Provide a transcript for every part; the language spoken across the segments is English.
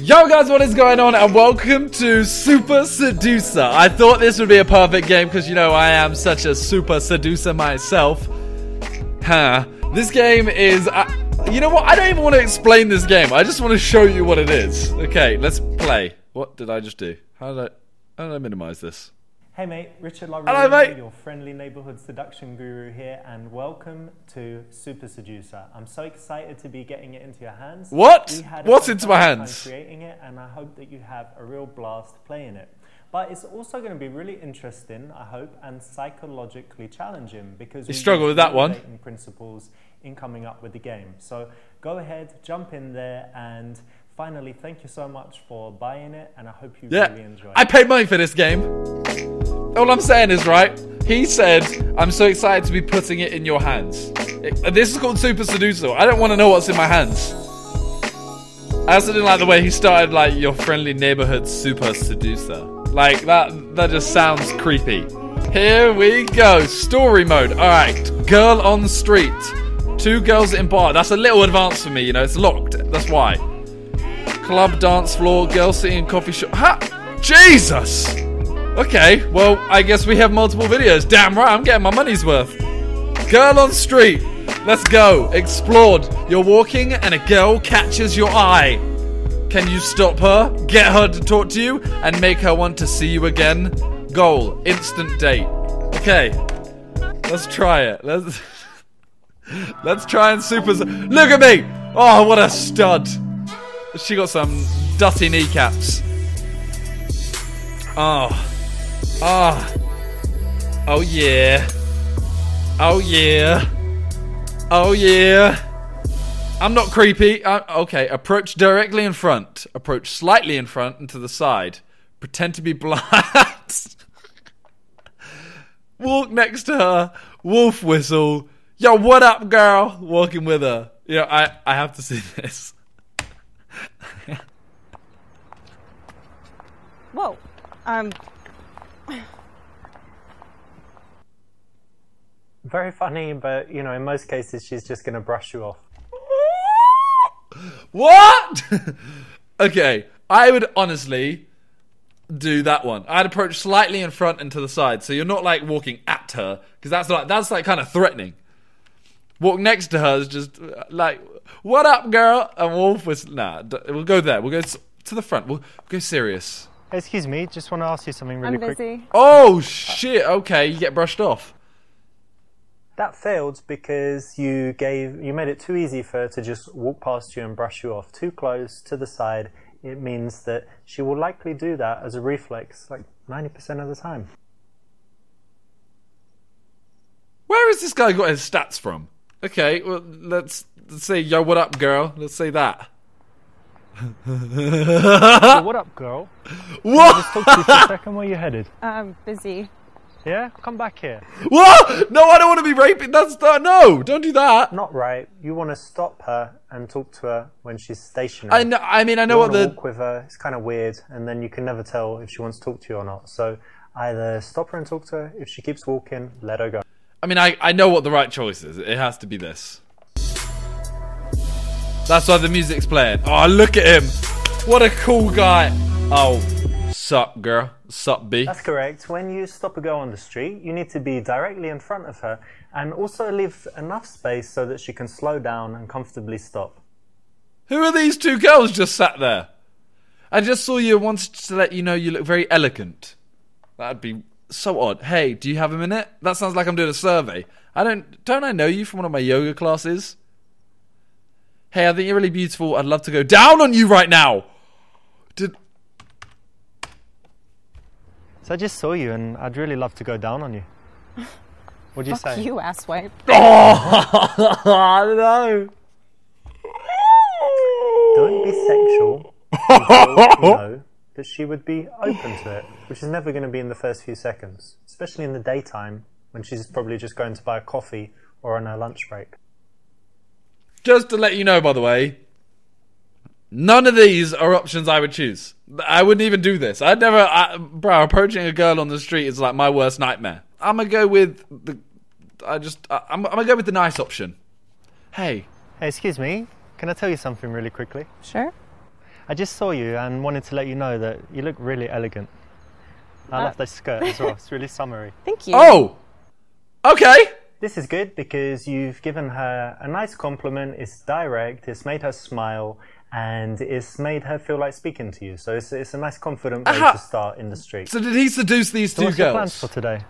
Yo guys, what is going on and welcome to Super Seducer. I thought this would be a perfect game because you know I am such a super seducer myself. Huh. This game is... Uh, you know what? I don't even want to explain this game. I just want to show you what it is. Okay, let's play. What did I just do? How did I... How did I minimize this? Hey mate, Richard Hello, mate. your friendly neighborhood seduction guru here, and welcome to Super Seducer. I'm so excited to be getting it into your hands. What? What's into my hands? Creating it, and I hope that you have a real blast playing it. But it's also going to be really interesting, I hope, and psychologically challenging because we struggle with that one. principles in coming up with the game. So go ahead, jump in there, and finally, thank you so much for buying it, and I hope you Yeah. really enjoy. It. I paid money for this game. All I'm saying is, right, he said, I'm so excited to be putting it in your hands. It- this is called Super Seducer. I don't want to know what's in my hands. I also didn't like the way he started, like, your friendly neighborhood Super Seducer. Like, that, that just sounds creepy. Here we go. Story mode. Alright. Girl on street. Two girls in bar. That's a little advanced for me, you know. It's locked. That's why. Club, dance floor, girl sitting in coffee shop. Ha! Jesus! Okay, well, I guess we have multiple videos. Damn right, I'm getting my money's worth. Girl on street. Let's go. Explored. You're walking and a girl catches your eye. Can you stop her? Get her to talk to you and make her want to see you again? Goal. Instant date. Okay. Let's try it. Let's Let's try and super Look at me! Oh, what a stud. She got some dutty kneecaps. Oh. Oh. Oh yeah. Oh yeah. Oh yeah. I'm not creepy. i okay, approach directly in front. Approach slightly in front and to the side. Pretend to be blind. Walk next to her. Wolf whistle. Yo, what up, girl? Walking with her. Yeah, I, I have to see this. Whoa. Um, Very funny, but you know, in most cases, she's just going to brush you off. What? okay, I would honestly do that one. I'd approach slightly in front and to the side, so you're not like walking at her because that's like that's like kind of threatening. Walk next to her is just uh, like, "What up, girl?" And Wolf was nah. d- We'll go there. We'll go s- to the front. We'll go serious. Excuse me, just want to ask you something really I'm quick. busy. Oh shit! Okay, you get brushed off. That failed because you gave you made it too easy for her to just walk past you and brush you off. Too close to the side, it means that she will likely do that as a reflex, like ninety percent of the time. Where has this guy got his stats from? Okay, well let's, let's say, "Yo, what up, girl?" Let's say that. what up, girl? What? Talk to you for a second. Where you headed? I'm busy. Yeah, come back here. What? No, I don't want to be raping. That's that. No, don't do that. Not right. You want to stop her and talk to her when she's stationary. I know. I mean, I know you what wanna the. walk with her. It's kind of weird, and then you can never tell if she wants to talk to you or not. So either stop her and talk to her. If she keeps walking, let her go. I mean, I I know what the right choice is. It has to be this. That's why the music's playing. Oh, look at him! What a cool guy. Oh, sup, girl. Sup, B. That's correct. When you stop a girl on the street, you need to be directly in front of her and also leave enough space so that she can slow down and comfortably stop. Who are these two girls just sat there? I just saw you and wanted to let you know you look very elegant. That'd be so odd. Hey, do you have a minute? That sounds like I'm doing a survey. I don't. Don't I know you from one of my yoga classes? Hey, I think you're really beautiful. I'd love to go down on you right now. Did So I just saw you and I'd really love to go down on you. What'd you Fuck say? you, asswipe. oh no? Don't know. Don't be sexual until know that she would be open to it, which is never going to be in the first few seconds, especially in the daytime when she's probably just going to buy a coffee or on her lunch break. Just to let you know, by the way, none of these are options I would choose. I wouldn't even do this. I'd never, I, bro. Approaching a girl on the street is like my worst nightmare. I'm gonna go with the. I just, I, I'm, I'm gonna go with the nice option. Hey, Hey, excuse me, can I tell you something really quickly? Sure. I just saw you and wanted to let you know that you look really elegant. I Uh, love this skirt as well. It's really summery. Thank you. Oh, okay. This is good because you've given her a nice compliment. It's direct. It's made her smile, and it's made her feel like speaking to you. So it's, it's a nice, confident way Aha. to start in the street. So did he seduce these So two what's your plans for today?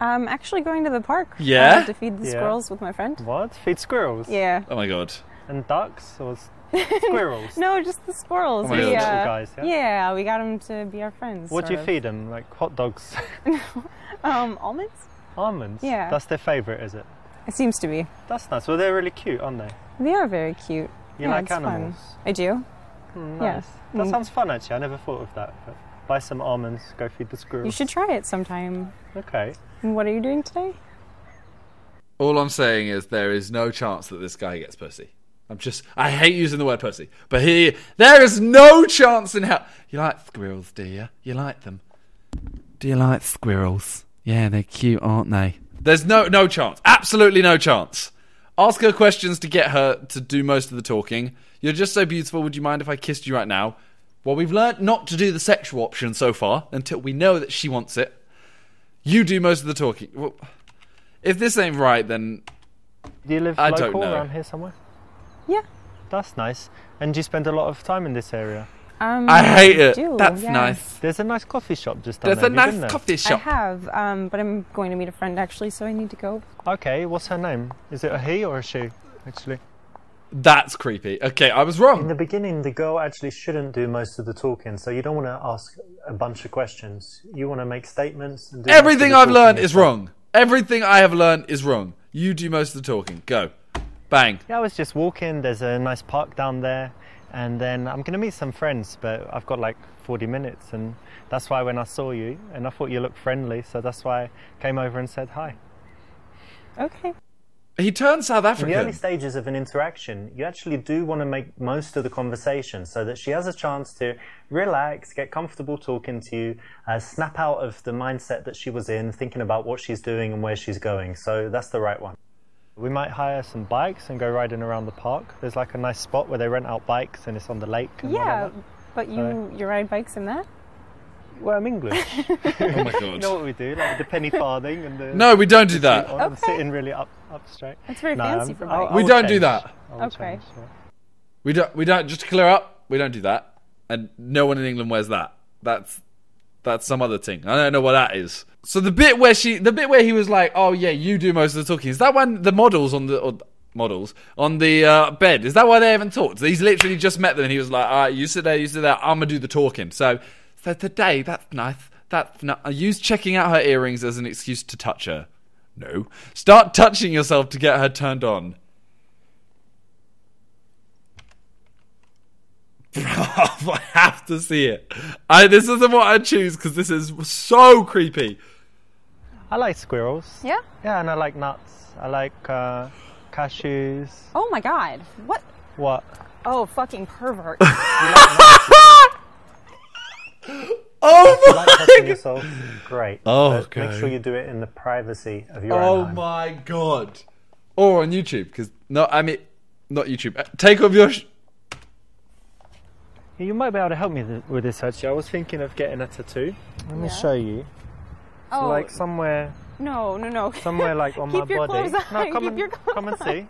I'm actually going to the park. Yeah? uh, to feed the Yeah. squirrels with my friend. What? Feed squirrels? Yeah. Oh my god. And ducks or s- squirrels? No, just the squirrels. Oh my we, God. Little uh, guys, yeah? yeah, we got them to be our friends. What do you sort of. feed them? Like hot dogs? Um, almonds. Almonds? Yeah. That's their favourite, is it? It seems to be. That's nice. Well, they're really cute, aren't they? They are very cute. You Yeah, like it's fun. animals? I do. Mm, Yeah. nice. That Mm. sounds fun, actually. I never thought of that. But buy some almonds, go feed the squirrels. You should try it sometime. Okay. And What are you doing today? All I'm saying is there is no chance that this guy gets pussy. I'm just I hate using the word pussy, but he there is no chance in hell. You like squirrels, do you? You like them? Do you like squirrels? Yeah, they're cute, aren't they? There's no no chance. Absolutely no chance. Ask her questions to get her to do most of the talking. You're just so beautiful. Would you mind if I kissed you right now? Well, we've learnt not to do the sexual option so far until we know that she wants it. You do most of the talking. Well, if this ain't right, then Do you live I don't local know. around here somewhere? Yeah. That's nice. And do you spend a lot of time in this area? Um, I hate it. do, That's yeah. nice. There's a nice coffee shop just down There's there. a Have you been nice there? coffee I have, um, but I'm going to meet a friend actually, so I need to go. Okay, what's her name? Is it a he or a she, actually? That's creepy. Okay, I was wrong. In the beginning, the girl actually shouldn't do most of the talking, so you don't want to ask a bunch of questions. You want to make statements. And do Everything I've learned is wrong. Everything I have learned is wrong. You do most of the talking. Go. Bang. Yeah, I was just walking. There's a nice park down there, and then I'm going to meet some friends, but I've got like 40 minutes, and that's why when I saw you, and I thought you looked friendly, so that's why I came over and said hi. Okay. He turned South African. In the early stages of an interaction, you actually do want to make most of the conversation so that she has a chance to relax, get comfortable talking to you, uh, snap out of the mindset that she was in, thinking about what she's doing and where she's going. So that's the right one. We might hire some bikes and go riding around the park. There's like a nice spot where they rent out bikes and it's on the lake. And Yeah, whatever. but you you ride bikes in that? Well, I'm English. oh my god! you know what we do? Like the penny farthing and the. No, we don't do that. on and Okay. sitting really up, up straight. That's very No, fancy I'm- for bikes. We don't do that. I'll Okay. change, yeah. We don't. We don't. Just to clear up, we don't do that. And no one in England wears that. That's that's some other thing. I don't know what that is. So the bit where she, the bit where he was like, "Oh yeah, you do most of the talking." Is that when the models on the or models on the uh, bed? Is that why they haven't talked? He's literally just met them, and he was like, "All right, you sit there, you sit there. I'm gonna do the talking." So, so today, that's nice. That's not. Use checking out her earrings as an excuse to touch her. No, start touching yourself to get her turned on. I have to see it. I this isn't what I choose because this is so creepy. I like squirrels. Yeah? Yeah, and I like nuts. I like uh, cashews. Oh my god. What? What? Oh, fucking pervert. Oh You like my touching god! yourself? Great. Oh, But Make sure you do it in the privacy of your Oh own home. my god! Or on YouTube because no, I mean not YouTube. Uh, Take off your. Sh- You might be able to help me th- with this actually. I was thinking of getting a tattoo. Let me show you. So oh, like somewhere, no, no, no. somewhere like on my Keep your body. clothes no, on, come keep and your clothes come and see.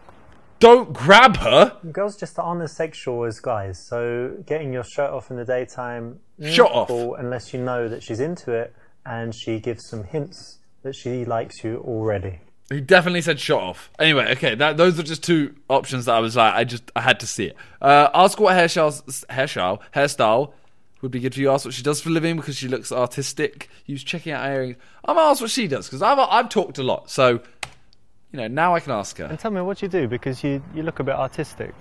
Don't grab her. Girls just aren't as sexual as guys, so getting your shirt off in the daytime, Shut off. unless you know that she's into it and she gives some hints that she likes you already. He definitely said shut off. Anyway, okay, that those are just two options that I was like, I just I had to see it. Uh, ask what hairstyles, hairstyle, hairstyle would be good for you. Ask what she does for a living because she looks artistic. Use checking out earrings. I'm gonna ask what she does because I've I've talked a lot, so you know now I can ask her. And tell me what you do because you, you look a bit artistic.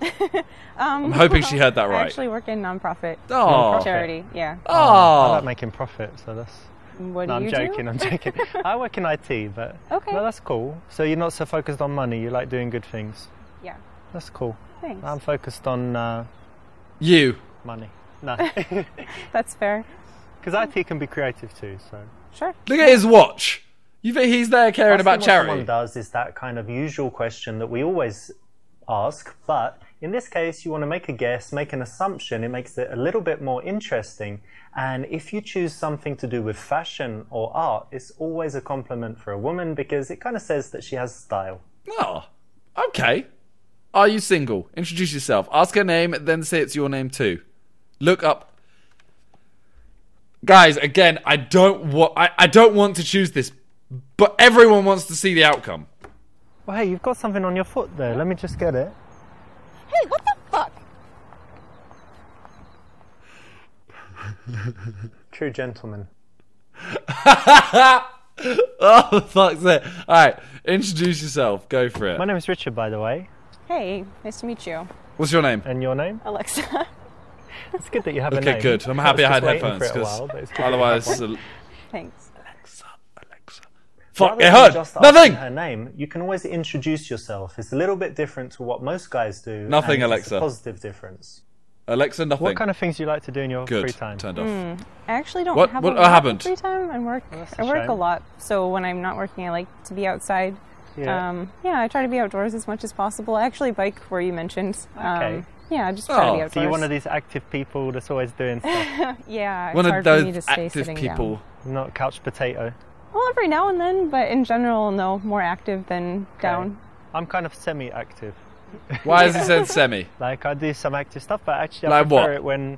Um, I'm hoping she heard that I right. actually work in nonprofit Oh, charity. Yeah. I oh, like making profit, so that's. What No, do I'm you joking. do? I'm joking. I work in IT, but Okay. no, that's cool. So you're not so focused on money. You like doing good things. Yeah. That's cool. Thanks. I'm focused on uh, you. money. No, That's fair. because IT can be creative too. So Sure. Look at his watch. You think he's there caring Asking about what charity? someone does is that kind of usual question that we always ask, but In this case, you want to make a guess, make an assumption. It makes it a little bit more interesting. And if you choose something to do with fashion or art, it's always a compliment for a woman because it kind of says that she has style. Oh, okay. Are you single? Introduce yourself. Ask her name, then say it's your name too. Look up. Guys, again, I don't want. I, I don't want to choose this, but everyone wants to see the outcome. Well, hey, you've got something on your foot there. Let me just get it. Hey, what the fuck? True gentleman. Oh, for fuck's sake! All right, introduce yourself. Go for it. My name is Richard, by the way. Hey, nice to meet you. What's your name? And your name? Alexa. It's good that you have a Okay, good. I'm happy was I had headphones for it a because while, but it's good that you have otherwise, uh, Thanks. Alexa, Alexa. Fuck! It than hurt. just asking Nothing. Her name. You can always introduce yourself. It's a little bit different to what most guys do. Nothing, and it's Alexa. a positive difference. Alexa, nothing. What kind of things do you like to do in your Good. free time? Turned off. I actually don't What- have what- a lot happened? of free time. I work. that's a I work shame. a lot, so when I'm not working, I like to be outside. Yeah. Um, yeah, I try to be outdoors as much as possible. I actually bike where you mentioned. Um, Okay. Yeah, I just try Oh. to be outdoors. so you're one of these active people that's always doing stuff, yeah, it's One hard of for me to those stay active sitting people. Down. not couch potato. Well, every now and then, but in general, no, more active than down. I'm kind of semi-active. Why is he said semi? Like I do some active stuff, but actually I Like prefer what? it when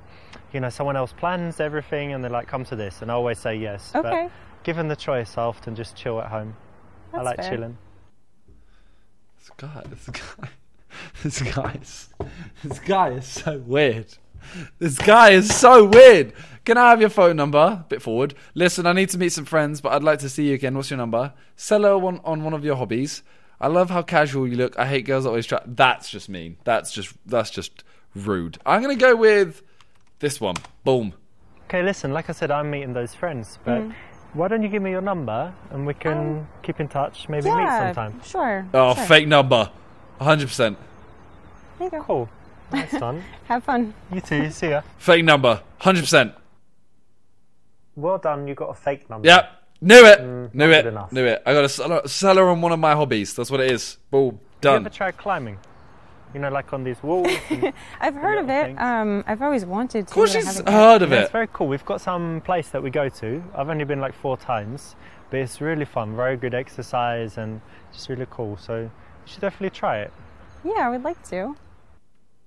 you know someone else plans everything and they're like, "Come to this," and I always say yes. Okay. But given the choice, I often just chill at home. I That's like fair. chilling. This guy, this guy, this guy is, this guy is so weird. This guy is so weird. Can I have your phone number? A bit forward. Listen, I need to meet some friends, but I'd like to see you again. What's your number? Sell her one on one of your hobbies. I love how casual you look. I hate girls that always try. That's just mean. That's just that's just rude. I'm gonna go with this one. Boom. Okay, listen. Like I said, I'm meeting those friends, but Mm. why don't you give me your number and we can keep in touch? Maybe meet Um, sometime. sure. Oh, sure. fake number. 100. percent There you go. Cool. Nice one. Have fun. you too. See ya. Fake number. 100. percent Well done. You got a fake number. Yep. Knew it. Knew Mm, not it. enough. Knew it. I got a sell her, on one of my hobbies. That's what it is. Boom. You Done. ever tried climbing? You know, like on these walls. I've heard of it. Um, I've always wanted to. Of course, she's heard of Yeah, it. It's very cool. We've got some place that we go to. I've only been like four times, but it's really fun. Very good exercise and just really cool. So you should definitely try it. Yeah, I would like to.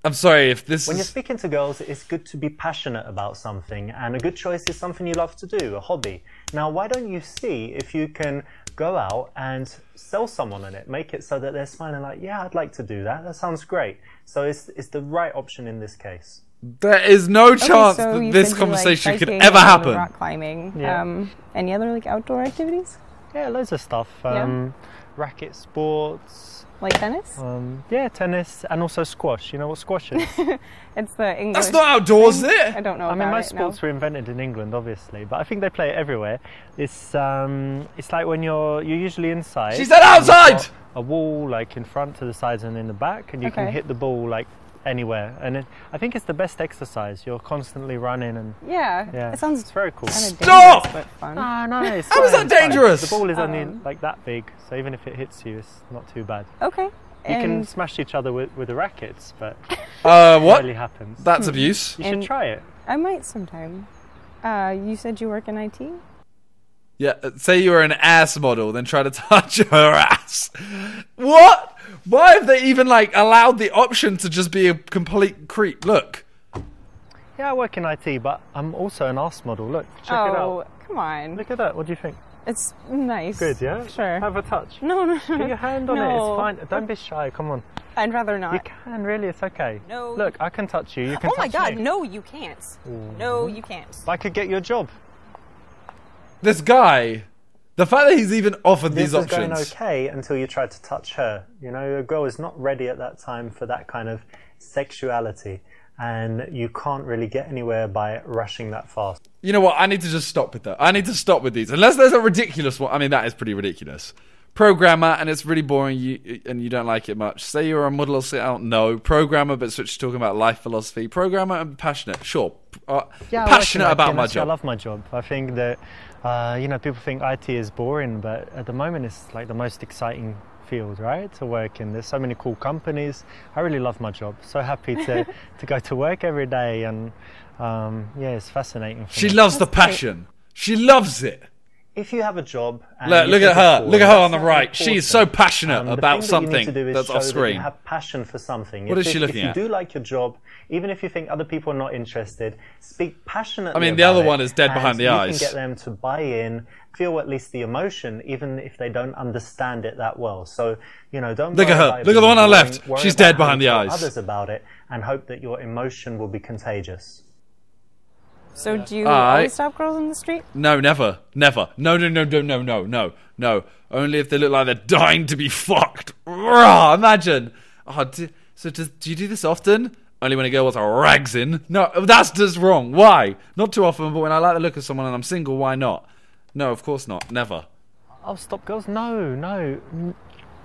I'm sorry if this When you're speaking to girls, it's good to be passionate about something, and a good choice is something you love to do, a hobby. Now, why don't you see if you can go out and sell someone on it? Make it so that they're smiling, like, yeah, I'd like to do that. That sounds great. So it's, it's the right option in this case. There is no chance okay, so that you this said you like conversation could biking ever and happen. Rock climbing. Yeah. Um, any other like outdoor activities Yeah, loads of stuff. Yeah. Racket sports, like tennis? um, yeah, tennis, and also squash. You know what squash is? It's the English. That's not outdoors, is it? I don't know I mean, most it. no. sports were invented in England, obviously, but I think they play it everywhere. It's um, it's like when you're you're usually inside. She said outside! A wall like in front, to the sides, and in the back, and you can hit the ball like anywhere. And it, I think it's the best exercise. You're constantly running, and Yeah. yeah, It sounds it's very cool. kind of Stop! but fun. Ah, no, no, it's How is that it's fine. dangerous? The ball is only Um, like that big, so even if it hits you, it's not too bad. Okay. You can smash each other with, with the rackets, but Uh, what? rarely happens. That's abuse. you should and- try it. I might sometime. Uh, you said you work in IT? Yeah, uh, say you were an ass model, then try to touch her ass. What? Why have they even like allowed the option to just be a complete creep? Look, Yeah, I work in IT, but I'm also an ass model. Look, check oh, it out. Oh, come on. Look at that. What do you think? It's nice. Good, yeah? Sure. Have a touch. No, no, Put your hand on it. No. It's fine. Don't be shy. Come on. I'd rather not. You can really. It's okay. No. Look, I can touch you. You can oh my god, me. no, you can't. No, you can't. I could get you a job. This guy. The fact that he's even offered This these was going options. okay until you tried to touch her. You know, a girl is not ready at that time for that kind of sexuality, and you can't really get anywhere by rushing that fast. You know what? I need to just stop with that. I need to stop with these. Unless there's a ridiculous one. I mean, that is pretty ridiculous. Programmer, and it's really boring, you, and you don't like it much. Say you're a model or sit out. No. Programmer, but switch to talking about life philosophy. Programmer and passionate. Sure. Uh, Yeah, passionate about my job. I love my job. I think that uh, you know people think IT is boring, but at the moment it's like the most exciting field, right? To work in. There's so many cool companies. I really love my job. So happy to, to go to work every day, and um, yeah, it's fascinating. For She me. loves the That's great. passion. She loves it. If you have a job, and Look, look at her. Look at her on the right. She is so passionate Um, about thing that you something do that's off that screen. You have passion for something. What if is she if- looking if you do like your job, even if you think other people are not interested, speak passionately. I mean, the other one is dead behind the you eyes. can get them to buy in, feel at least the emotion, even if they don't understand it that well. So you know, don't Look at worry her. about it Look at the one on the left. She's dead behind the eyes. Others about it, and hope that your emotion will be contagious. So do you I- always stop girls on the street? No, never, never. No, no, no, no, no, no, no, no. Only if they look like they're dying to be fucked. Rah, imagine. Oh, do, so does, do you do this often? Only when a girl wants a rags in. No, that's just wrong. Why? Not too often, but when I like the look of someone and I'm single, why not? No, of course not. Never. Oh, stop girls! No, no. Mm,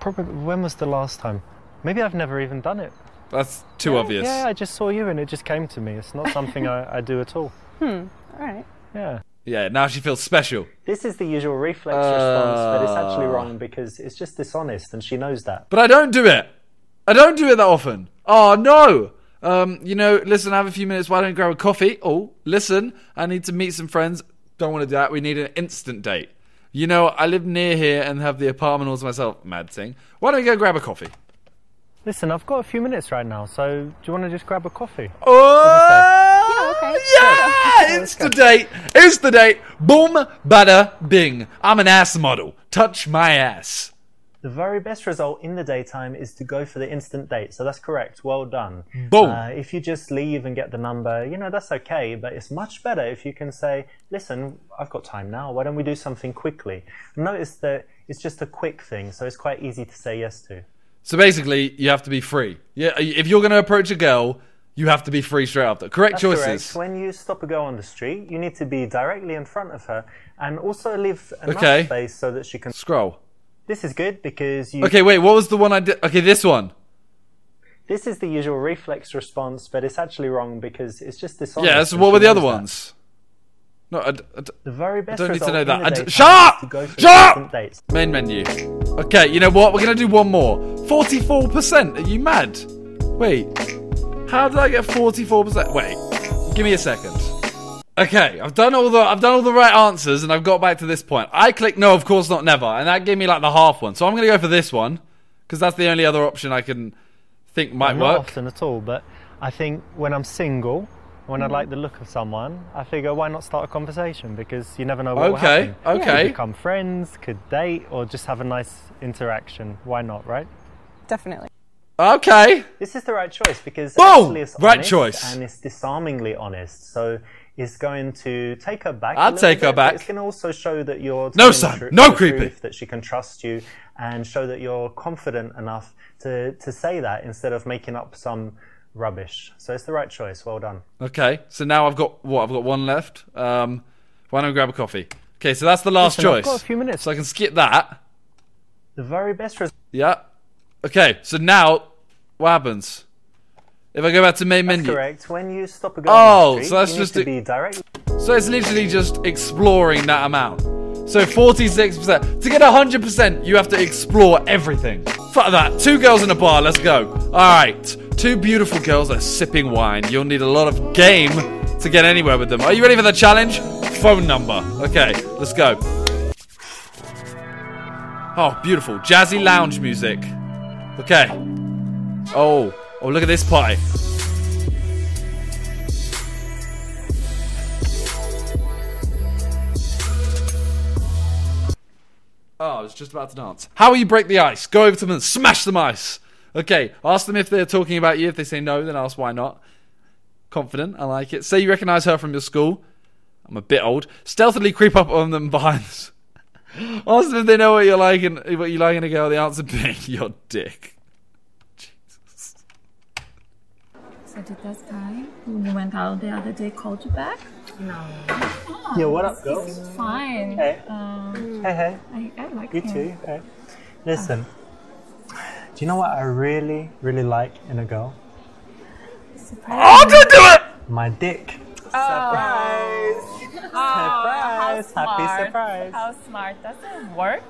Probably. When was the last time? Maybe I've never even done it. That's too Yeah, obvious. Yeah, I just saw you and it just came to me. It's not something I, I do at all. All right. Yeah. Yeah, now she feels special. This is the usual reflex response, but it's actually Uh. wrong because it's just dishonest and she knows that. But I don't do it. I don't do it that often. Oh no. Um, you know, listen, I have a few minutes. Why don't you grab a coffee? Oh, listen, I need to meet some friends. Don't want to do that. We need an instant date. You know, I live near here and have the apartment all to myself. Mad thing. Why don't we go grab a coffee? Listen, I've got a few minutes right now, so do you want to just grab a coffee? Oh, Yeah, okay. yeah! Insta date. Insta date. Boom, bada, bing. I'm an ass model. Touch my ass. The very best result in the daytime is to go for the instant date, so that's correct. Well done. Boom. Uh, if you just leave and get the number, you know, that's okay, but it's much better if you can say, listen, I've got time now, why don't we do something quickly? Notice that it's just a quick thing, so it's quite easy to say yes to. So basically, you have to be free. Yeah, if you're going to approach a girl, you have to be free straight after. Correct That's choices. correct. When you stop a girl on the street, you need to be directly in front of her and also leave enough Okay. space so that she can. Scroll. This is good because you. Okay, wait. What was the one I did? Okay, this one. This is the usual reflex response, but it's actually wrong because it's just dishonest. Yeah. So what were the other that. ones? No, I, I The very best don't need to know that. I d- Shut up! to go for Shut up! main menu. Okay, you know what? We're gonna do one more. Forty-four percent. Are you mad? Wait. How did I get forty-four percent? Wait. Give me a second. Okay, I've done all the I've done all the right answers, and I've got back to this point. I clicked no, of course not, never, and that gave me like the half one. So I'm gonna go for this one because that's the only other option I can think might Not work. often at all, but I think when I'm single, when Mm. I like the look of someone, I figure why not start a conversation because you never know what Okay, will happen. okay. Could become friends, could date, or just have a nice interaction. Why not, right? Definitely. Okay. This is the right choice because Boom! it's Right honest choice. and it's disarmingly honest. So it's going to take her back. I'll take her bit, but back. It's going to also show that you're No, son, tru- no creepy. truth, That she can trust you and show that you're confident enough to to say that instead of making up some rubbish. So it's the right choice. Well done. Okay. So now I've got what? I've got one left. Um, why don't we grab a coffee? Okay, so that's the last Listen, I've choice. got a few minutes. So I can skip that. The very best result. Yeah. Okay, so now what happens? If I go back to main That's menu. correct. When you stop a girl Oh, on the oh, street, so that's just to be direct. So it's literally just exploring that amount. So 46%. To get 100%, you have to explore everything. Fuck that. Two girls in a bar, let's go. Alright. Two beautiful girls are sipping wine. You'll need a lot of game to get anywhere with them. Are you ready for the challenge? Phone number. Okay, let's go. Oh, beautiful. Jazzy lounge music. Okay. Oh, oh, look at this party. Oh, I was just about to dance. How will you break the ice? Go over to them and smash them ice. Okay, ask them if they're talking about you. If they say no, then ask why not. Confident, I like it. Say you recognize her from your school. I'm a bit old. Stealthily creep up on them behind. Ask them if they know what you're like and what you like in a girl. The answer being your dick. So did this guy who went out the other day called you back? No. Yeah, what up, girls? Fine. Hey. Um, Hey, hey. I, I like You him. too. Hey. Listen, do you know what I really, really like in a girl? Oh, don't do it! My dick. Oh, Surprise! how Surprise! Happy smart. surprise! How smart. Does it work?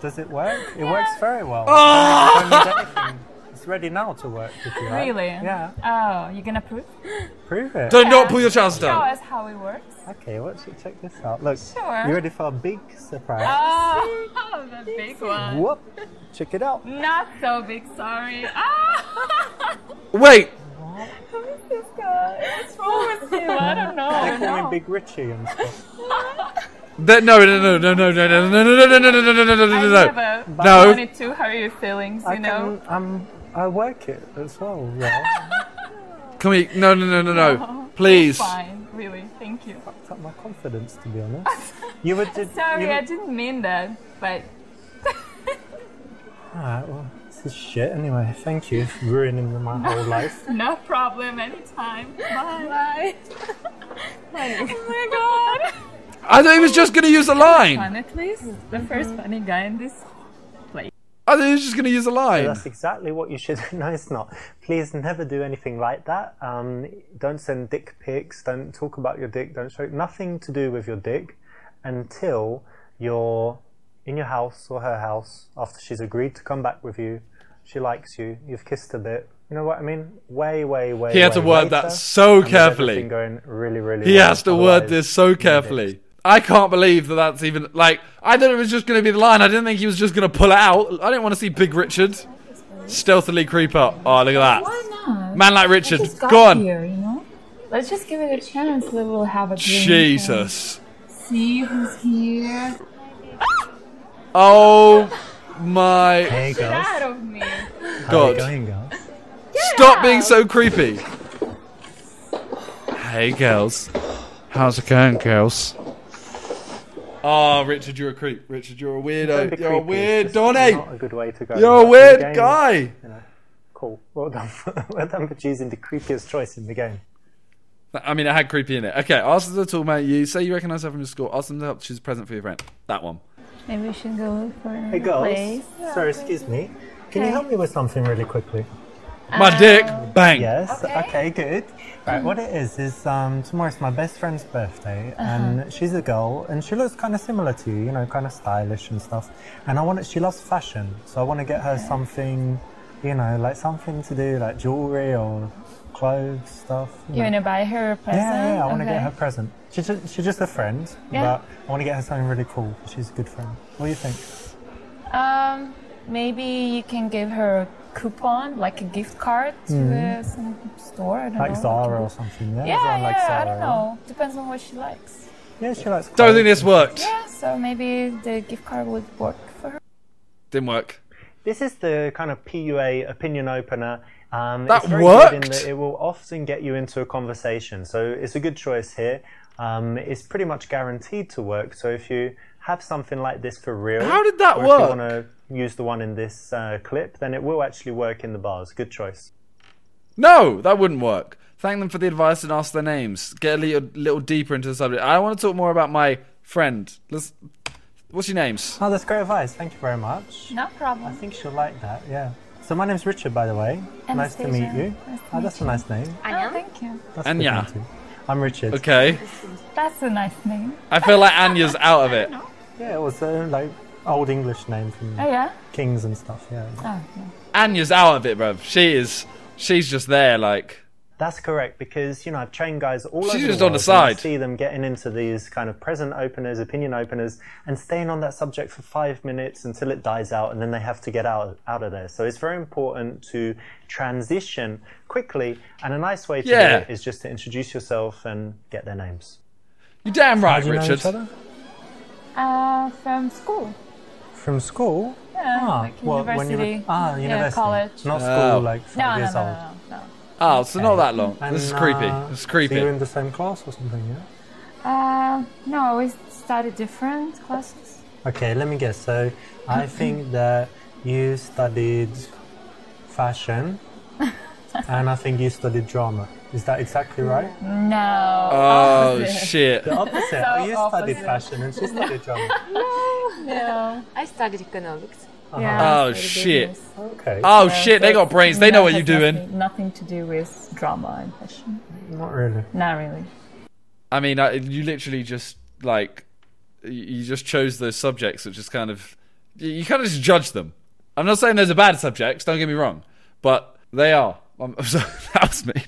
Does it work? It works very well. You don't need anything. It's ready now to work if you like. Really? Yeah. Oh, you're gonna prove? Prove it. Don't not pull your trousers Show us how it works. Okay, let's check this out. Look, Sure. you ready for a big surprise? Oh, the big one. Whoop! Check it out. Not so big, sorry. Ah! Wait, Who is this guy? What's wrong with him? I don't know. They call No. Big Richie and stuff. that, no, no, no, no, no, no, no, no, no, no, no, no, no, no, no, no, I no, no. never No. wanted to hurt your feelings, you I know? can, um, I work it as well. Yeah, Can we? No, no, no, no, no. Please. Fine, really, thank you. fucked up my confidence to be honest. You would did. Sorry, you I would, didn't mean that, but Alright, well, this is shit anyway. Thank you for ruining my whole life. no problem anytime. Bye. Bye. oh my god. I thought he was just gonna use a line. Fun at least. The first funny guy in this. place. I thought he was just gonna use a line. That's exactly what you should. No, it's not. Please never do anything like that. Um, don't send dick pics. Don't talk about your dick. Don't show nothing to do with your dick until you're in your house or her house after she's agreed to come back with you. She likes you. You've kissed a bit. You know what I mean? Way, way, way. He had way to word later, that so carefully. everything Going really, really. He well. has to word this so carefully. I can't believe that that's even like. I thought it was just going to be the line. I didn't think he was just going to pull it out. I didn't want to see Big Richard stealthily creep up. Oh, look at that. Why not? Man like Richard. Just got Go on. Here, you know? Let's just give it a chance. We will have a. Jesus. and See who's here. Oh my Hey, Get out of me. How you god. going, girls? Stop being so creepy. Hey, girls. How's it going, girls? Oh, Richard, you're a creep. Richard, you're a Don't weirdo. You're a weird it's just Donny. Not a good way to go. You're a weird game- guy. You know, cool. Well done. well done for choosing the creepiest choice in the game. I mean, it had creepy in it. Okay, ask them to talk about you. Say you recognise her from your school. Ask them to help choose a present for your friend. That one. Maybe we should go for another Hey, girls. place. Sorry, excuse me. Can you Okay. help me with something really quickly? My dick. Bang. Yes. Okay. Okay. good. Right. What it is is um, tomorrow's my best friend's birthday, Uh-huh. and she's a girl, and she looks kind of similar to you. You know, kind of stylish and stuff. And I want it, she loves fashion, so I want to get her something, you know, like something to do, like jewelry or clothes stuff. you You know. wanna buy her a present? Yeah, yeah, I want to okay. get her a present. She's just, she's just a friend, Yeah. but I want to get her something really cool. She's a good friend. What do you think? Um, maybe you can give her a coupon, like a gift card to uh, some store. I don't. Like know. Zara or something? Yeah, Yeah, yeah, like I don't know. Depends on what she likes. Yeah, she likes. Don't think this and- worked. Yeah, so maybe the gift card would work for her. Didn't work. This is the kind of PUA opinion opener. Um, That it's very in worked? that it will often get you into a conversation, so it's a good choice here. Um, it's pretty much guaranteed to work. So if you have something like this for real, How did that or If work? you want to use the one in this uh, clip, then it will actually work in the bars. Good choice. No, that wouldn't work. Thank them for the advice and ask their names. Get a little, little deeper into the subject. I want to talk more about my friend. Let's. What's your names? Oh, that's great advice. Thank you very much. No problem. I think she'll like that. Yeah. So my name's Richard, by the way. Nice to meet you. Nice to oh, meet that's a nice name. I Oh, thank you. That's a Anya. good. I'm Richard. Okay. That's a nice name. I feel like Anya's out of it. Yeah, it was a like old English name from Oh yeah. kings and stuff. Yeah. Oh yeah. Anya's out of it, bruv. She is. She's just there, like. That's correct because you know I've trained guys all She's over just the on world. the and I side. see them getting into these kind of present openers, opinion openers, and staying on that subject for five minutes until it dies out, and then they have to get out out of there. So it's very important to transition quickly, and a nice way to Yeah. do it is just to introduce yourself and get their names. You're damn right, How do you know Richard. each other? Uh, from school. From school? Yeah, Ah, like well, when you were- university. ah, yeah, university. college. Not Oh. school, like five No, no, years no, old. no, no, no. Oh, so not that long. And, this is creepy. uh, This is So you're in the same class or something, yeah? Uh, no, we studied different classes. Okay, let me guess. So I think that you studied fashion, and I think you studied drama. Is that exactly right? No. Oh opposite. shit. The opposite. So oh, you studied opposite. fashion and she studied drama. No. No. I studied economics. Uh-huh. Yeah, Oh, shit. business. Okay. Oh Yeah, shit, they got brains. They know what you're doing. Nothing, nothing to do with drama and fashion. Not really. Not really. I mean, I, you literally just like you- you just chose those subjects that just kind of you, you kind of just judge them. I'm not saying those are bad subjects. Don't get me wrong, but they are. I'm, I'm sorry, that was me.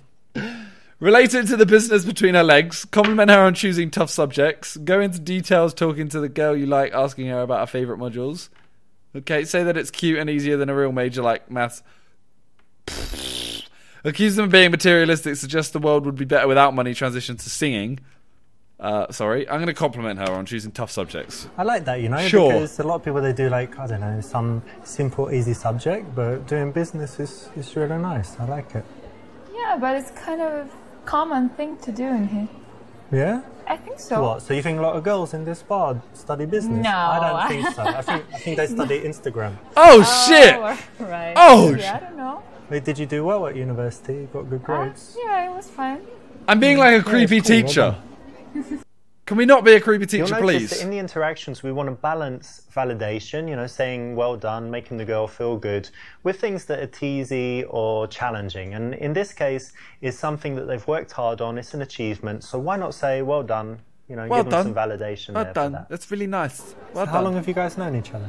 Related to the business between her legs, compliment her on choosing tough subjects, go into details talking to the girl you like, asking her about her favourite modules. Okay, say that it's cute and easier than a real major like maths. Accuse them of being materialistic, suggest the world would be better without money, transition to singing. Uh, sorry, I'm going to compliment her on choosing tough subjects. I like that, you know, Sure. because a lot of people they do like I don't know some simple, easy subject, but doing business is, is really nice. I like it. Yeah, but it's kind of a common thing to do in here. Yeah. I think so. What? So you think a lot of girls in this bar study business? No. I don't think so. I think I think they study Instagram. Oh, shit! Oh, right. Oh, yeah, I don't know. Wait, did you do well at university? You got good Uh, grades. yeah, it was fine. I'm being like a creepy it's cool, teacher. Can we not be a creepy You'll teacher, please? that in the interactions, we want to balance validation, you know, saying well done, making the girl feel good, with things that are teasy or challenging. And in this case, is something that they've worked hard on. It's an achievement. So why not say well done? You know, Well give them some validation Well there done. for that. That's really nice. Well How long have you guys known each other?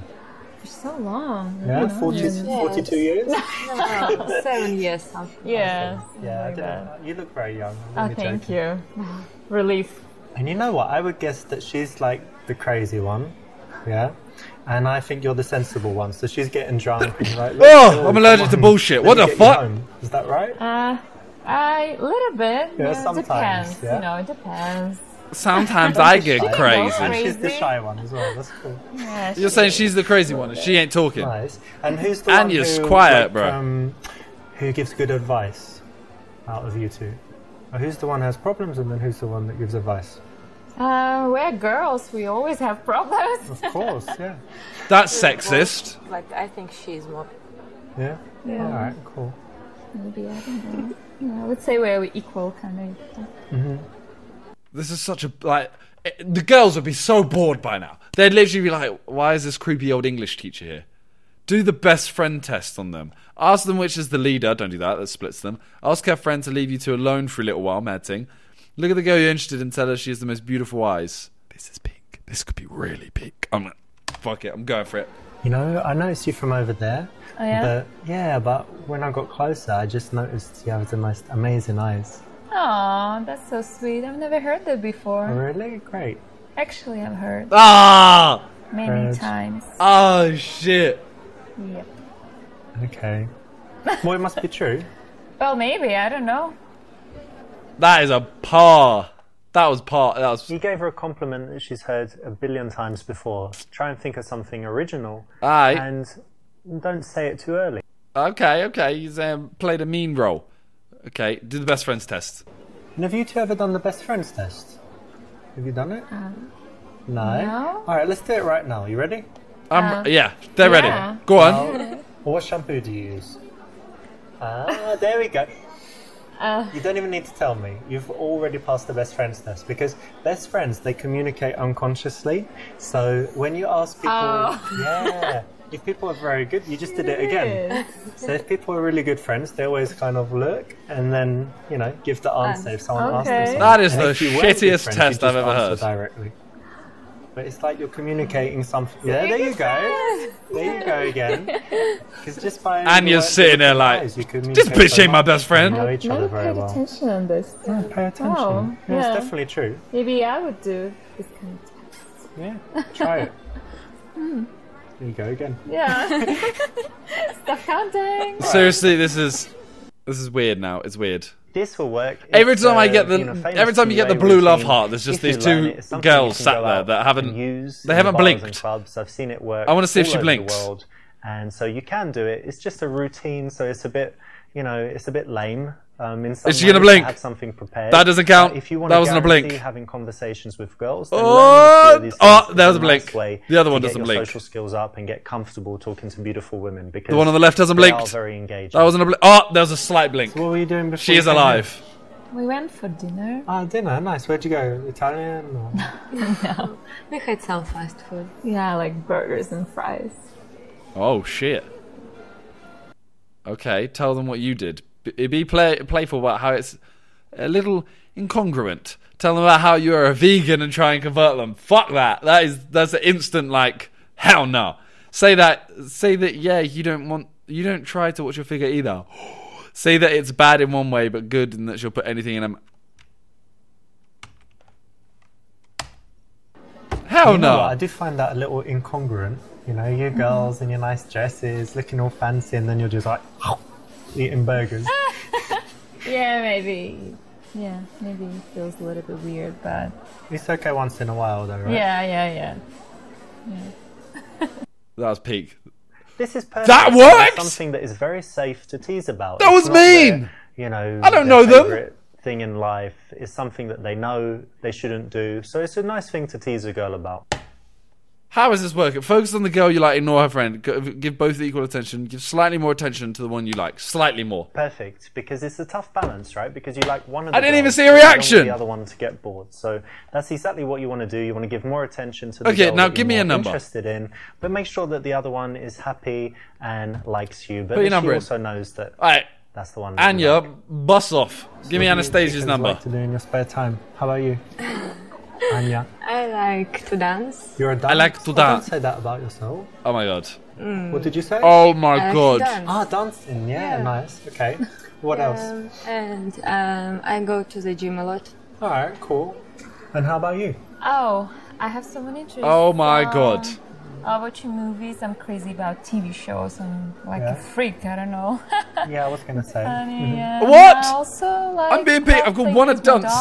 For so long. Yeah, 40, 42 years. Seven years. Something. Yeah. Yeah, I like didn't, that. you look very young. Oh, thank joking. you. Relief. And you know what? I would guess that she's like the crazy one. Yeah. And I think you're the sensible one. So she's getting drunk and like, Oh, I'm allergic to bullshit. let What the fuck? home." Is that right? Uh, I little bit. Yeah, it sometimes, depends. yeah. You know, it depends. Sometimes I get She can go crazy. And she's the shy one as well. That's cool. Yeah, You're saying she's the crazy one she ain't talking. Nice. And who's the Anya's one who, quiet, like, bro. Um, who gives good advice out of you two? Or who's the one who has problems, and then who's the one that gives advice? Uh, we're girls. We always have problems. Of course, yeah. That's sexist. Like I think she's more. Yeah. Yeah. All right. Cool. Maybe I don't know. Yeah, I would say we're equal, kind of. This is such a like. eh, The girls would be so bored by now. They'd literally be like, "Why is this creepy old English teacher here?" Do the best friend test on them. Ask them which is the leader. Don't do that. That splits them. Ask her friend to leave you two alone for a little while. Mad thing. Look at the girl you're interested in. Tell her she has the most beautiful eyes. This is pink. This could be really pink. I'm gonna, fuck it. I'm going for it. You know, I noticed you from over there. Oh, yeah? But yeah, but when I got closer, I just noticed you have the most amazing eyes. Aw, that's so sweet. I've never heard that before. Really great. Actually, I've heard Ah! many Heard. times. Oh shit! Yep. Okay. well, it must be true. Well, maybe. I don't know. That is a par. That was par. That was You gave her a compliment that she's heard a billion times before. Try and think of something original, aye. and don't say it too early. Okay, okay. He's um, played a mean role. Okay, do the best friends test. And have you two ever done the best friends test? Have you done it? no. no. All right, let's do it right now. You ready? Um, yeah, they're yeah. ready. Go on. Well, what shampoo do you use? Ah, there we go. Uh, You don't even need to tell me. You've already passed the best friends test because best friends they communicate unconsciously. So when you ask people, Oh. yeah, if people are very good, you just did it again. So if people are really good friends, they always kind of look and then you know give the answer if someone asks them. Something. That is And the if you weren't good shittiest friends, test I've ever heard. Directly. But it's like you're communicating something. Yeah, there you go. There you go again. Because just by And you're way- sitting there like, eyes, you This communicate bitch ain't my best friend. know each other never very paid well. attention on this. Yeah, pay oh, attention. Oh, yeah, it's definitely true. Maybe I would do this kind of test. Yeah, try it. Hmm. There you go again. Yeah. Stop counting. Seriously, this is this is weird now. It's weird. This will work. Every time I uh, get the you know, every time you get the blue love heart, there's just these two girls sat there that haven't use they haven't blinked. Clubs. I've seen it work. I wanna see if she blinks. World. And so you can do it. It's just a routine, so it's a bit, you know, it's a bit lame. Um, in some Is she gonna blink? Have something prepared. That doesn't count. Uh, if you want That wasn't a blink. having conversations with girls, then Oh, learning to do oh, things that is was a nice blink. way The other one get doesn't your blink. Social skills up and get comfortable talking to beautiful women because The one on the left hasn't they are blinked. very engaging. That wasn't a blink. Oh, there was a slight blink. What were you doing before? She is came alive. We went for dinner. here? Ah, dinner. Nice. Where'd you go? Italian? Or... We had some fast food. Yeah, like burgers and fries. Oh shit. Okay, tell them what you did. Eh, be play, playful about how it's a little incongruent. Tell them about how you're a vegan and try and convert them. Fuck that. That is that's an instant like hell no. Say that. Say that. Yeah, you don't want. You don't try to watch your figure either. Say that it's bad in one way but good, and that she'll put anything in them. Hell You know what, I did find that a little incongruent. You know, you girls in your nice dresses, looking all fancy, and then you're just like eating burgers. Yeah, maybe. Yeah, maybe it feels a little bit weird, but it's okay once in a while, though, right? yeah, yeah, yeah. That was peak. This is perfect. That It's worked? Something that is very safe to tease about. That It's was not their, mean! you know, I don't know them. Thing in life is something that they know they shouldn't do. So it's a nice thing to tease a girl about. How is this working? Focus on the girl you like, ignore her friend. Go- Give both equal attention. Give slightly more attention to the one you like. Slightly more. Perfect, because it's a tough balance, right? Because you like one of the I didn't even see a but you want reaction. The other one to get bored. So that's exactly what you want to do. You want to give more attention to the Okay, girl now that give you're me a more number. Interested in, but make sure that the other one is happy and likes you. But Put your that she in. also knows that Alright, that's the one. that you Anya, like. bus off. Give me What do you Anastasia's number. Like to do in your spare time. How about you, Anya? I like to dance. You're a dancer. I like to Don't dance. say that about yourself. Oh my god. What did you say? Oh my I like god. dance. Ah, dancing. Yeah, Yeah. nice. Okay. What else? Um, and um, I go to the gym a lot. All right, cool. And how about you? Oh, I have so many interests. Oh my Um, god. I watch movies. I'm crazy about TV shows. I'm like Yeah. a freak. I don't know. Yeah, I was gonna say. And, yeah, What? I also like. I'm being paid- love I've got one a with my dance.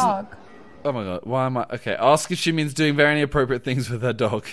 Dog. Oh my god. Why am I okay? Ask if she means doing very inappropriate things with her dog.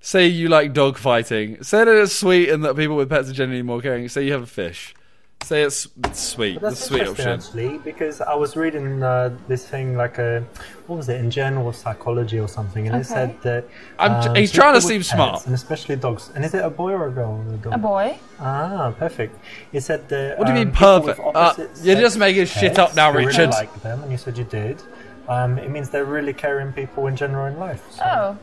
Say you like dog fighting. Say that it's sweet and that people with pets are generally more caring. Say you have a fish. Say it's, it's sweet. But The that's sweet option. actually, because I was reading uh, this thing like a what was it in Journal of Psychology or something, and it said that I'm- um, he's trying to seem with smart. and especially dogs. And is it a boy or a girl? The dog? A boy. Ah, perfect. It said that. What do you um, mean perfect? Uh, you're just making shit up now, who really Richard. like them, and you said you did. Um, it means they're really caring people in general in life. So, Oh,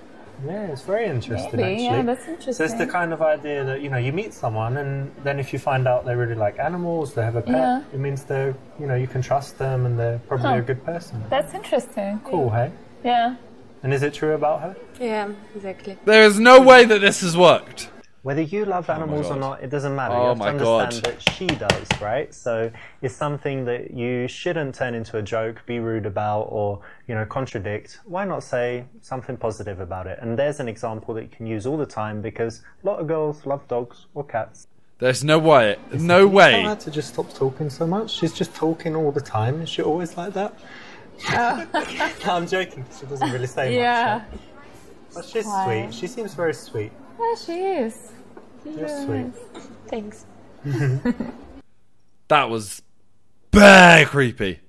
yeah, it's very interesting. maybe. actually. Yeah, that's interesting. So it's the kind of idea that you know you meet someone, and then if you find out they really like animals, they have a pet, Yeah. it means they're you know you can trust them and they're probably Huh. a good person. That's interesting. Cool, hey? Yeah. And is it true about her? Yeah, exactly. There is no way that this has worked. Whether you love oh animals or not, it doesn't matter. Oh you have my to God. understand that she does, right? So it's something that you shouldn't turn into a joke, be rude about, or you know contradict. Why not say something positive about it? And there's an example that you can use all the time because a lot of girls love dogs or cats. There's no way. No Tell way. her to just stop talking so much. She's just talking all the time. Is she always like that? No, I'm joking. She doesn't really say Yeah. much. But she's Why? sweet. She seems very sweet. Yeah, she is. She's You're really sweet. Thanks. That was bare creepy.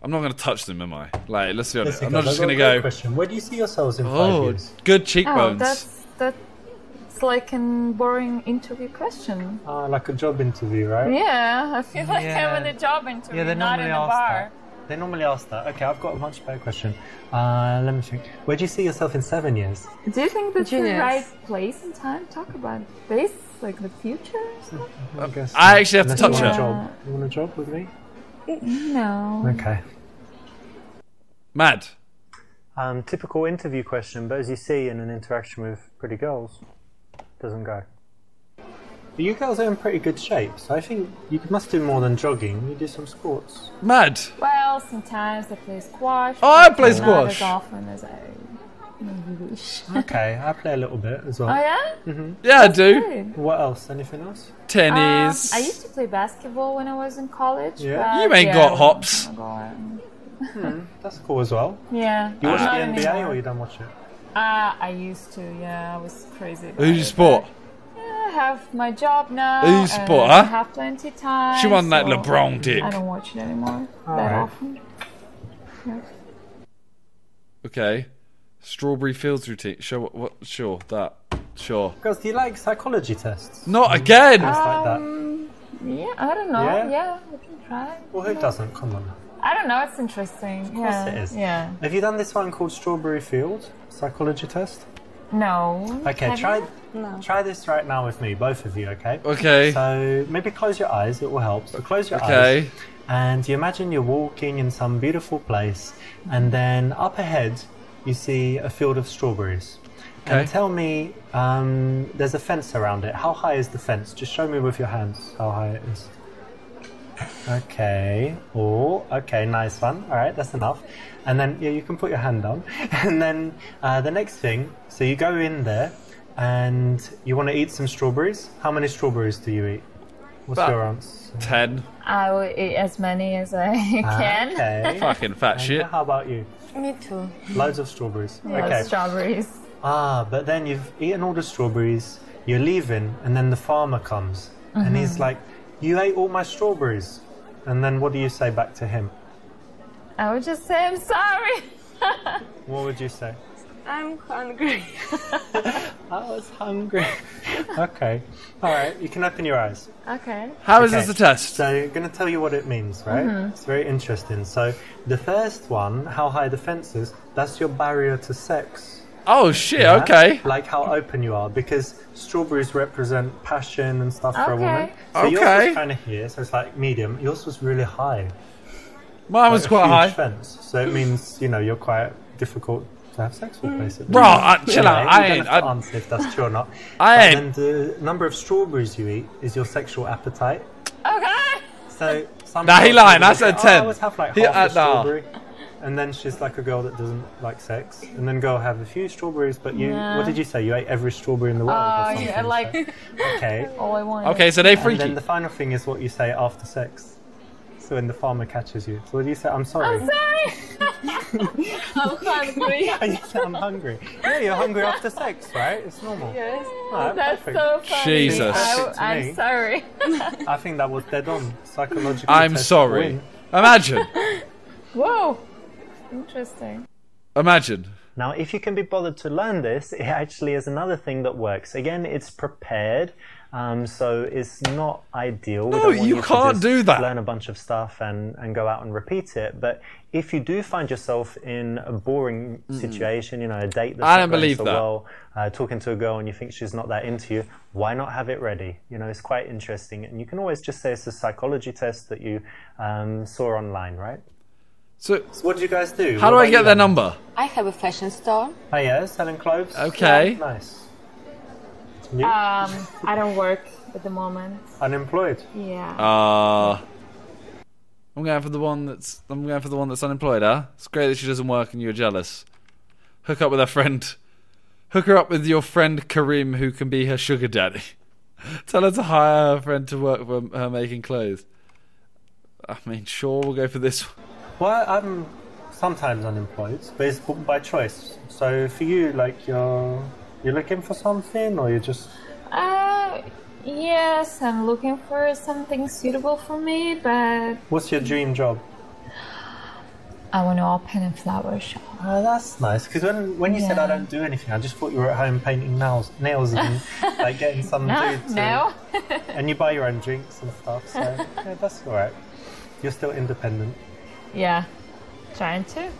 I'm not going to touch them, am I? Like, let's be honest. Listen, I'm not just going to got a great go. Question: Where do you see yourselves in five Oh, years? good cheekbones. Oh, that's that's like a boring interview question. Ah, like a job interview, right? Yeah, I feel like Yeah. I'm in a job interview, Yeah, they not in a bar. that. They normally ask that. Okay, I've got a much better question. Uh, let me think. Where do you see yourself in seven years? Do you think that's Genius. the right place and time to talk about this, like the future? I, guess I actually have to Unless touch you want her. a job. You want a job with me? No. Okay. Mad. Um, typical interview question, but as you see in an interaction with pretty girls, doesn't go. But you girls are in pretty good shape, so I think you must do more than jogging. You do some sports. Mad. Well, sometimes I play squash. Oh, I but play Not squash. as often as I maybe wish. Okay, I play a little bit as well. Oh yeah. Mhm. Yeah, I do. Good. What else? Anything else? Tennis. Um, I used to play basketball when I was in college. Yeah? but You ain't yeah, got hops. wasn't gonna. That's cool as well. Yeah. You watch not the NBA anymore. or you don't watch it? Uh, I used to, yeah, I was crazy. About Who do you have my job now. Who you and I have plenty time. She won that so LeBron dick. I don't watch it anymore that Alright. often. Okay. Strawberry Fields routine. Sure. What, what? Sure. That. Sure. Girls, do you like psychology tests? Not again. Things like that. Um, yeah, I don't know. Yeah? Yeah, we can try. Well, who doesn't? Come on. I don't know. It's interesting. Of course yeah. it is. Yeah. Have you done this one called Strawberry Fields psychology test? No. Okay, Have try you? No. try this right now with me, both of you. Okay. Okay. So maybe close your eyes. It will help. So close your eyes. Okay. And you imagine you're walking in some beautiful place, and then up ahead you see a field of strawberries. Okay. And tell me, um, there's a fence around it. How high is the fence? Just show me with your hands how high it is. Okay. Oh, okay, nice one. All right, that's enough. And then yeah, you can put your hand on. And then uh, the next thing, so you go in there, and you want to eat some strawberries. How many strawberries do you eat? What's About- your answer? Ten. I will eat as many as I can. Okay. Fucking fat And shit. How about you? Me too. Loads of strawberries. Yeah, okay. Strawberries. Ah, but then you've eaten all the strawberries, you're leaving, and then the farmer comes and Mm-hmm. he's like, You ate all my strawberries. And then what do you say back to him? I would just say I'm sorry. What would you say? I'm hungry. I was hungry. okay. All right, you can open your eyes. Okay. How is Okay. this a test? So, I'm going to tell you what it means, right? Mm-hmm. It's very interesting. So, the first one, how high the fence is, that's your barrier to sex. Oh shit. Yeah? Okay. Like how open you are, because strawberries represent passion and stuff for a Okay. woman. So yours was kind of here, so it's like medium. Yours was really high. Mine was Like a quite huge high. Fence. So it means you know you're quite difficult to have sex with, basically. Bro, uh, chill out. I you don't ain't. have to I, answer if that's true or not. I But ain't. then the number of strawberries you eat is your sexual appetite. Okay. So some Nah, he girls lying. will I say, said "Oh, 10." I always have like He- half uh, a nah. strawberry. And then she's like a girl that doesn't like sex, and then go have a few strawberries. But you, Nah. what did you say? You ate every strawberry in the world, or Oh, something? yeah, like so- okay. all I want. Okay, so they freaky. And freaky. then the final thing is what you say after sex. So when the farmer catches you, so what do you say? I'm sorry. I'm sorry. I'm hungry. you say I'm hungry. Yeah, you're hungry after sex, right? It's normal. yes. Alright, That's perfect. so funny. Jesus. Perfect to I'm sorry. I think that was dead on. Psychological. I'm sorry. Imagine. Whoa. Interesting. Imagine. Now, if you can be bothered to learn this, it actually is another thing that works. Again, it's prepared, um, so it's not ideal. We No, don't want you to can't just do that. Learn a bunch of stuff and, and go out and repeat it. But if you do find yourself in a boring situation, you know, a date that's I not don't believe so that. well, uh, talking to a girl and you think she's not that into you, why not have it ready? You know, it's quite interesting. And you can always just say it's a psychology test that you um, saw online, right? So, So what do you guys do? how do I get their number? I have a fashion store. Oh yeah, selling clothes. Okay. Nice. You? Um, I don't work at the moment. Unemployed. Yeah. Uh I'm going for the one that's I'm going for the one that's unemployed, huh? It's great that she doesn't work and you're jealous. Hook up with her friend. Hook her up with your friend Karim who can be her sugar daddy. Tell her to hire her friend to work for her making clothes. I mean, sure, we'll go for this one. Well, I'm sometimes unemployed, but it's by choice. So for you, like you're you're looking for something, or you're just Uh, yes, I'm looking for something suitable for me, but what's your dream job? I want to open a flower shop. Oh, that's nice. Because when when you said I don't do anything, I just thought you were at home painting nails, nails, and like getting some No, dude to, no. and you buy your own drinks and stuff. So yeah, that's all right. You're still independent. yeah, trying to.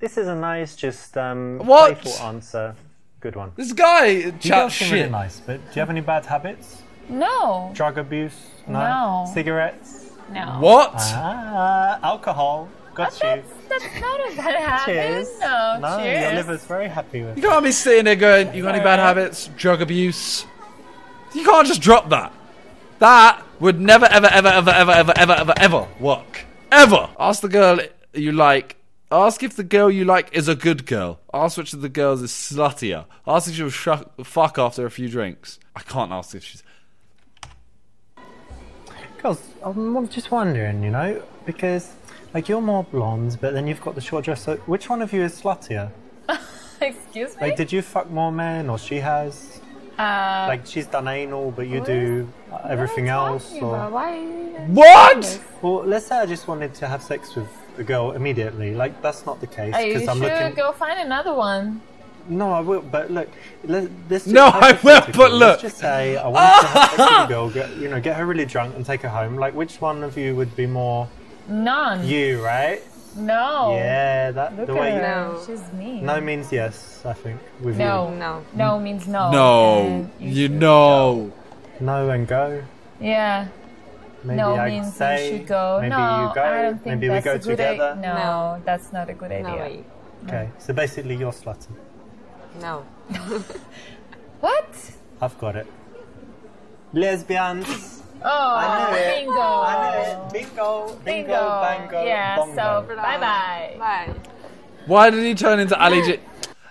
This is a nice, just um, What? playful answer. Good one. This guy You chat guys seem really shit. nice, but do you have any bad habits? No, Drug abuse? No. Cigarettes? no. What? Ah, alcohol. Got you. That's, that's not a bad habit. Cheers. No, no, cheers. your liver's very happy with. You can't be sitting there going, you got any bad habits? Drug abuse? You can't just drop that. That would never, ever, ever, ever, ever, ever, ever, ever, ever work. Ever. Ask the girl you like. Ask if the girl you like is a good girl. Ask which of the girls is sluttier. Ask if she'll shuck, fuck after a few drinks. I can't ask if she's. Girls, I'm just wondering, you know, because like you're more blonde, but then you've got the short dress. So which one of you is sluttier? Excuse me. Like, did you fuck more men, or she has? uh, Like, she's done anal, but you what do everything what are you else, or? about? Why? What? Well, let's say I just wanted to have sex with a girl immediately. Like, that's not the case Are you because I'm sure? looking. Go find another one. No, I will. But look, let, this. No, I will, but look. Let's just say I want to have sex with a girl. Get, you know, get her really drunk and take her home. Like, which one of you would be more None. you? Right? No. Yeah, that Look the at way. her. No. She's mean. No means yes. I think with No. No. No means no. No. and You know. you. No and go. go. Yeah. Maybe no I means say. you should go. Maybe no, you go. I don't think maybe that's we go a good together. idea. No, No. that's not a good idea. Way. Okay, so basically you're slutty. No. What? I've got it. Lesbians. Oh, I knew it. bingo. I knew it. Bingo, bingo, Bingo. bango, yeah, bongo. so bye bye. Bye. Why did he turn into Ali G?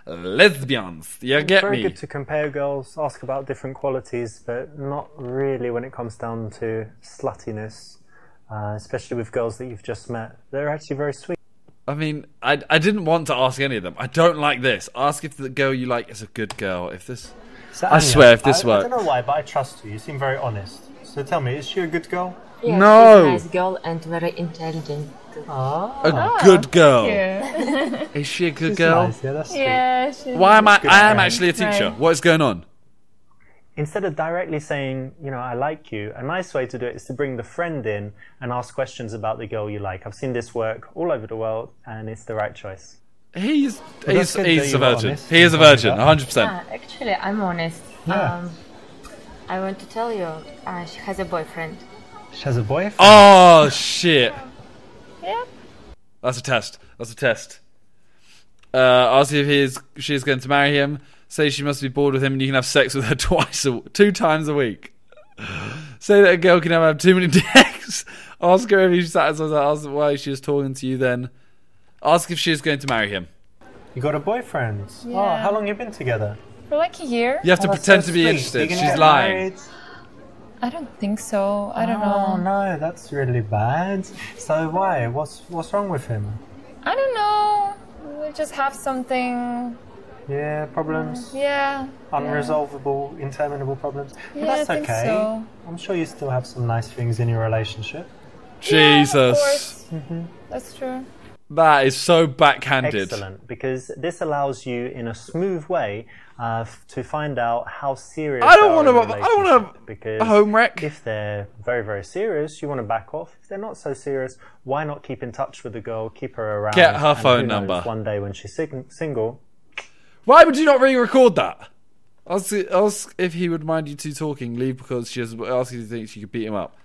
Lesbians. You get Very me? good to compare girls, ask about different qualities, but not really when it comes down to sluttiness, uh, especially with girls that you've just met. They're actually very sweet. I mean, I, I didn't want to ask any of them. I don't like this. Ask if the girl you like is a good girl. If this. So, I swear, if this I, worked- I don't know why, but I trust you. You seem very honest. So tell me, is she a good girl? Yeah, No. She's a nice girl and very intelligent. Ah, A good girl. Yeah. Is she a good she's girl? nice. Yeah, that's yeah, she- Why am I? I am actually a teacher. Right. What is going on? Instead of directly saying, you know, I like you, a nice way to do it is to bring the friend in and ask questions about the girl you like. I've seen this work all over the world, and it's the right choice. He's Well, he's that's good that he's a virgin. He is a and told me virgin, 100. percent Ah, actually, I'm honest. Yeah. Um, I want to tell you, uh, she has a boyfriend. She has a boyfriend. Oh shit! Yep. That's a test. That's a test. Uh, ask if he is she is going to marry him. Say she must be bored with him, and you can have sex with her twice, a, two times a week. Say that a girl can never have too many dicks. Ask her if she's satisfied. Ask why she is talking to you. Then ask if she is going to marry him. You got a boyfriend. Oh, Yeah. how long you been together? For like a year? You have to Oh, pretend so to be sweet. interested. She's lying. married? I don't think so. I don't know Oh know. no, that's really bad. So why? What's what's wrong with him? I don't know. We just have something. Yeah, problems, Yeah. unresolvable, interminable problems. But Yeah, I that's think okay. so. I'm sure you still have some nice things in your relationship. Yeah, of Jesus, course. Mm-hmm. That's true. That is so backhanded. Excellent, because this allows you in a smooth way uh, to find out how serious. I don't want to. I don't wanna because a home wreck. If they're very very serious, you want to back off. If they're not so serious, why not keep in touch with the girl, keep her around, Get her phone number. One day when she's sing- single, Why would you not re-record that? Ask, ask if he would mind you two talking. Leave because she has. Ask if he thinks you could beat him up.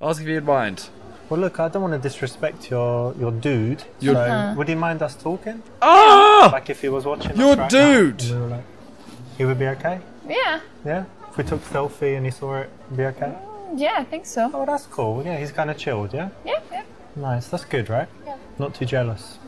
Ask if he'd mind. Well, look, I don't want to disrespect your your dude. Your- so, would he mind us talking? Ah! Like if he was watching. us Your right dude! now, we were like, he would be okay. Yeah. Yeah. If we took selfie and he saw it, it'd be okay. Yeah, I think so. Oh, that's cool. Yeah, he's kind of chilled. Yeah. Yeah, yeah. Nice. That's good, right? Yeah. Not too jealous.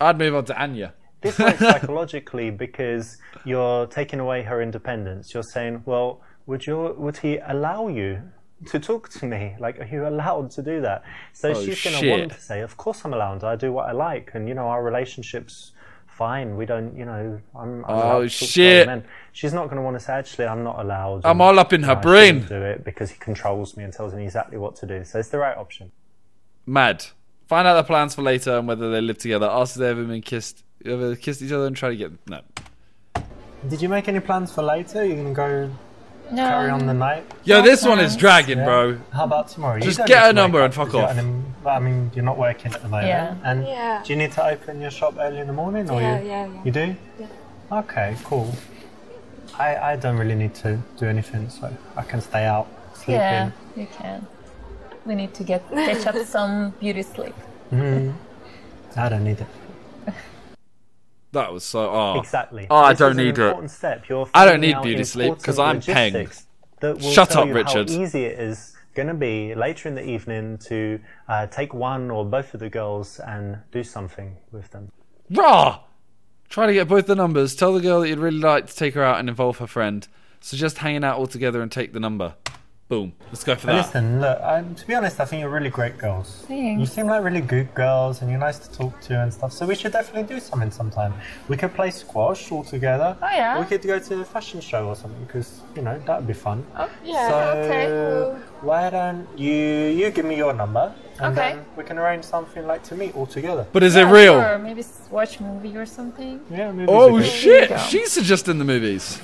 I'd move on to Anya. This works psychologically because you're taking away her independence. You're saying, well, would you would he allow you to talk to me? Like, are you allowed to do that? So Oh, she's going to want to say, of course I'm allowed. I do what I like, and you know our relationship's fine. We don't, you know, I'm. I'm Oh, allowed to talk to shit. other Men. She's not going to want to say, actually, I'm not allowed. I'm and, all up in her you brain. Do it because he controls me and tells me exactly what to do. So it's the right option. Mad. Find out their plans for later and whether they live together. Ask if they've ever been kissed, ever kissed each other, and try to get no. Did you make any plans for later? You're going to go No. carry on the um, night? Yo, No this one is dragging, Yeah. bro. How about tomorrow? Just get a number and up fuck 'cause you're off. unem- well, I mean, you're not working at the moment. Yeah. And Yeah. do you need to open your shop early in the morning? Or Yeah, you, yeah, yeah. You do? Yeah. Okay, cool. I, I don't really need to do anything, so I can stay out, sleep Yeah, you can. We need to get catch up some beauty sleep. in. I don't need it. That was so. Oh, Exactly. Oh, I don't need it. important Step. You're I don't need beauty sleep because I'm peng. logistics That will Shut up, Richard. How easy it is going to be later in the evening to uh, take one or both of the girls and do something with them. Raw! Try to get both the numbers. Tell the girl that you'd really like to take her out and involve her friend. Suggest hanging out all together and take the number. Boom. Let's go for that. listen, look, I, to be honest, I think you're really great girls. Thanks. You seem like really good girls and you're nice to talk to and stuff. So we should definitely do something sometime. We could play squash all together. Oh, yeah? We could go to a fashion show or something because, you know, that would be fun. Oh, Yeah. so okay. why don't you you give me your number and Okay. then we can arrange something like to meet all together. But is Yeah, it real? Sure. Maybe watch a movie or something. Yeah, movies Oh shit! She's suggesting the movies.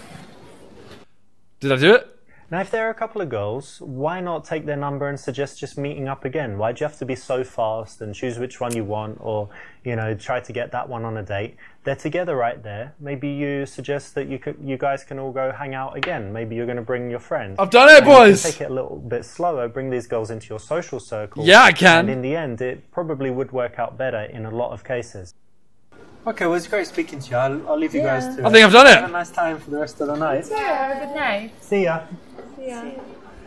Did I do it? Now, if there are a couple of girls, why not take their number and suggest just meeting up again? Why do you have to be so fast and choose which one you want, or you know, try to get that one on a date? They're together right there. Maybe you suggest that you could, you guys can all go hang out again. Maybe you're going to bring your friend. I've done it, And you can boys. Take it a little bit slower. Bring these girls into your social circle. Yeah, I can. And in the end, it probably would work out better in a lot of cases. Okay, well, it's great speaking to you. I'll, I'll leave you guys to I think I've done it. Have a nice time for the rest of the night. Yeah, have a good night. See ya.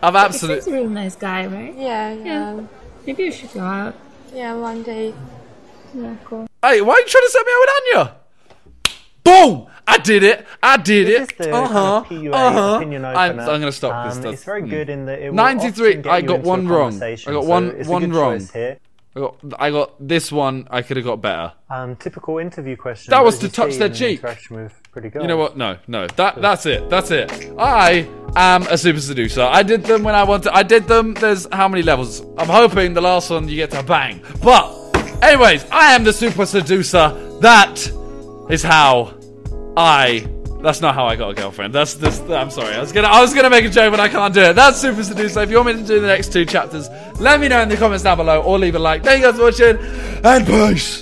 I've He's a really nice guy, right? Yeah, yeah, Maybe you should go out. yeah. One day. Yeah, cool. Hey, why are you trying to set me up with Anya? Boom! I did it. I did This it. is the Uh huh. kind of PUA Uh huh. opinion I'm. I'm gonna stop this. Um, it's very good in that it 93, I got one wrong. I got one- it's a one wrong. Here. I got, I got this one. I could have got better. Um, typical interview question. That was to touch their cheek. Pretty. You know what? No, no. That that's it. That's it. I am a super seducer. I did them when I wanted. I did them. There's how many levels? I'm hoping the last one you get to bang. But, anyways, I am the super seducer. That is how I. That's not how I got a girlfriend. That's this. I'm sorry. I was gonna. I was gonna make a joke, but I can't do it. That's super seducer. If you want me to do the next two chapters, let me know in the comments down below, or leave a like. Thank you guys for watching, and peace.